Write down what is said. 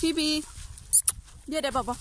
Phoebe, dia ada apa-apa?